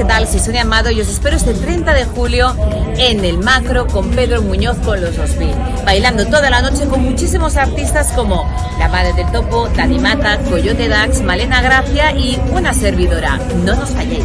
¿qué tal? Soy Sonia Amado y os espero este 30 de julio en el Macro con Pedro Muñoz con los 2000, bailando toda la noche con muchísimos artistas como La Madre del Topo, Dani Mata, Coyote Dax, Malena Gracia y una servidora. No nos falléis.